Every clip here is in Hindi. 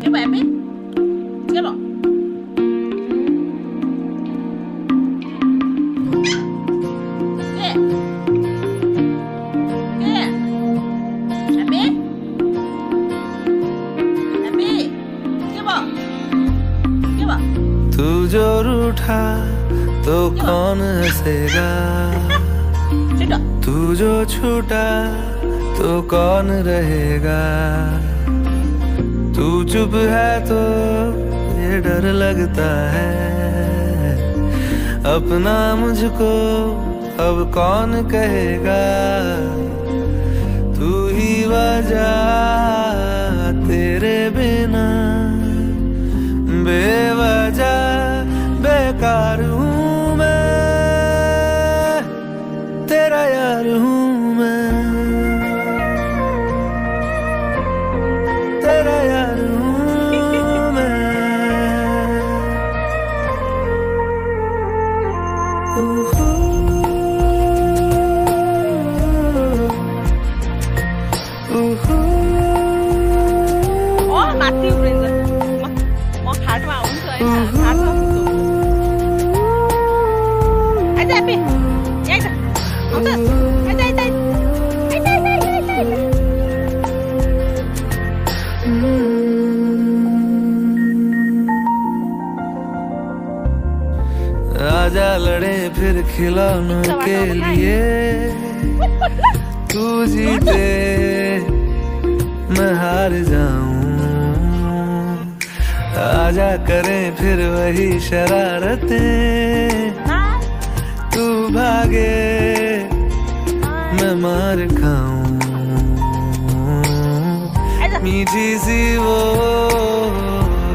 Cái bạn biết Cái bọn Cái Cái Bạn biết Bạn biết Cái bọn Cái bọn तू जो रूठा तो कौन हंसेगा Chết rồi तू जो छूटा तो कौन रहेगा? तू चुप है तो ये डर लगता है। अपना मुझको अब कौन कहेगा? तू ही वजह तेरे बिना। बेवजह बेकार हूँ। आजा लड़े फिर खिलौनों के लिए। तू जीते मैं हार जाऊँ। आजा करें फिर वही शरारतें। तू भागे मैं मार खाऊं। मीठी सी वो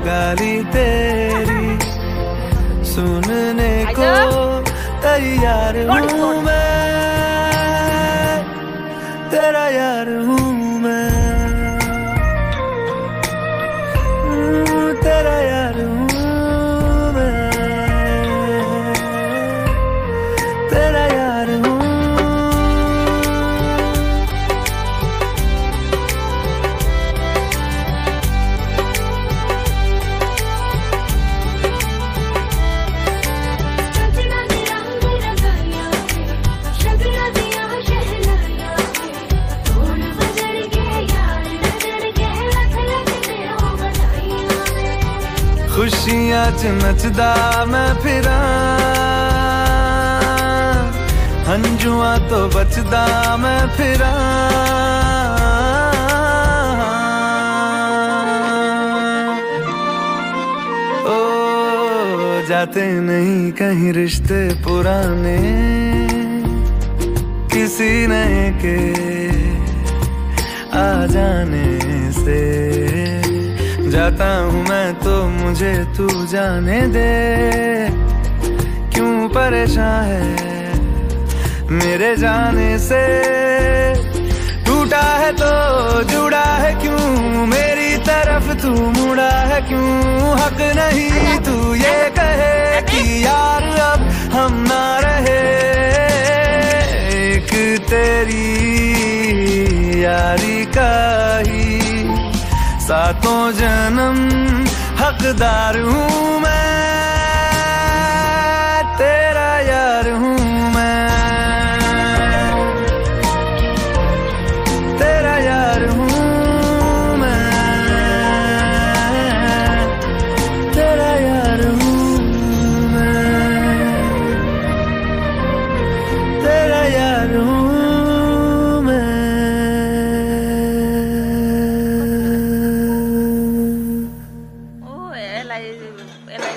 गाली तेरी सुनने को तैयार हूँ मैं। तेरा यार हूँ मैं। खुशियाँ च नचदा मैं फिरा। हंजुआ तो बचदा मैं फिरा। ओ, जाते नहीं कहीं रिश्ते पुराने। किसी नए के आ जाने। जाता हूँ मैं तो मुझे तू जाने दे। क्यों परेशान है मेरे जाने से? टूटा है तो जुड़ा है क्यों? मेरी तरफ़ तू मुड़ा है क्यों? हक नहीं तू ये कहे कि यार अब हम ना रहे। एक तेरी यारी का सातों जन्म हकदार हूँ मैं। 我要来